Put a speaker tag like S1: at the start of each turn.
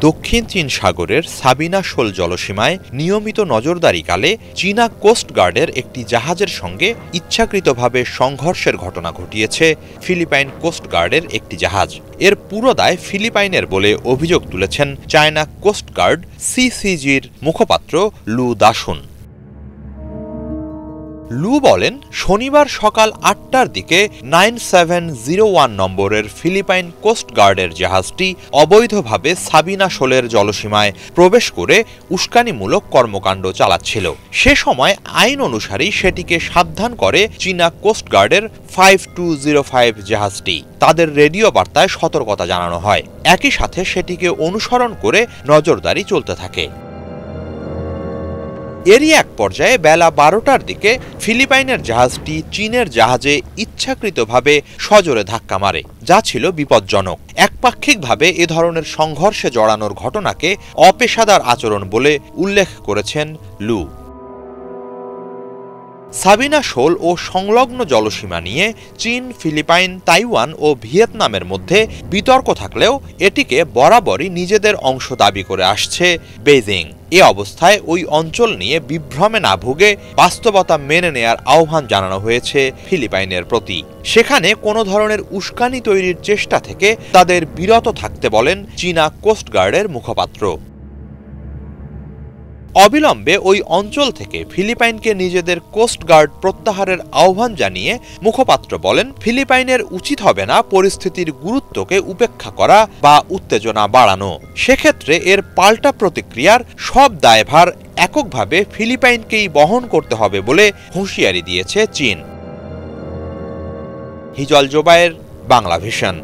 S1: দক্ষিণ চীন সাগরের সাবিনা শোল জলসীমায় নিয়মিত নজরদারিকালে চীনা কোস্টগার্ডের একটি জাহাজের সঙ্গে ইচ্ছাকৃতভাবে সংঘর্ষের ঘটনা ঘটিয়েছে ফিলিপাইন কোস্টগার্ডের একটি জাহাজ। এর পুরো দায় ফিলিপাইনের বলে অভিযোগ তুলেছেন চায়না কোস্টগার্ড সিসিজির মুখপাত্র লু দাসুন। লু বলেন, শনিবার সকাল আটটার দিকে নাইন সেভেন জিরো ওয়ান নম্বরের ফিলিপাইন কোস্টগার্ডের জাহাজটি অবৈধভাবে সাবিনা শোলের জলসীমায় প্রবেশ করে উস্কানিমূলক কর্মকাণ্ড চালাচ্ছিল। সে সময় আইন অনুসারেই সেটিকে সাবধান করে চীনা কোস্টগার্ডের ফাইভ টু জিরো ফাইভ জাহাজটি। তাদের রেডিও বার্তায় সতর্কতা জানানো হয়। একই সাথে সেটিকে অনুসরণ করে নজরদারি চলতে থাকে। এরই এক পর্যায়ে বেলা বারোটার দিকে ফিলিপাইনের জাহাজটি চীনের জাহাজে ইচ্ছাকৃতভাবে সজোরে ধাক্কা মারে, যা ছিল বিপজ্জনক। একপাক্ষিকভাবে এ ধরনের সংঘর্ষে জড়ানোর ঘটনাকে অপেশাদার আচরণ বলে উল্লেখ করেছেন লু। সাবিনা শোল ও সংলগ্ন জলসীমা নিয়ে চীন, ফিলিপাইন, তাইওয়ান ও ভিয়েতনামের মধ্যে বিতর্ক থাকলেও এটিকে বরাবরই নিজেদের অংশ দাবি করে আসছে বেইজিং। এ অবস্থায় ওই অঞ্চল নিয়ে বিভ্রমে না ভুগে বাস্তবতা মেনে নেয়ার আহ্বান জানানো হয়েছে ফিলিপাইনের প্রতি। সেখানে কোনো ধরনের উস্কানি তৈরির চেষ্টা থেকে তাদের বিরত থাকতে বলেন চীনা কোস্টগার্ডের মুখপাত্র। অবিলম্বে ওই অঞ্চল থেকে ফিলিপাইনকে নিজেদের কোস্টগার্ড প্রত্যাহারের আহ্বান জানিয়ে মুখপাত্র বলেন, ফিলিপাইনের উচিত হবে না পরিস্থিতির গুরুত্বকে উপেক্ষা করা বা উত্তেজনা বাড়ানো। সেক্ষেত্রে এর পাল্টা প্রতিক্রিয়ার সব দায়ভার এককভাবে ফিলিপাইনকেই বহন করতে হবে বলে হুঁশিয়ারি দিয়েছে চীন। হিজল জোবায়ের বাংলা ভিশন